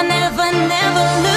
I never, never lose.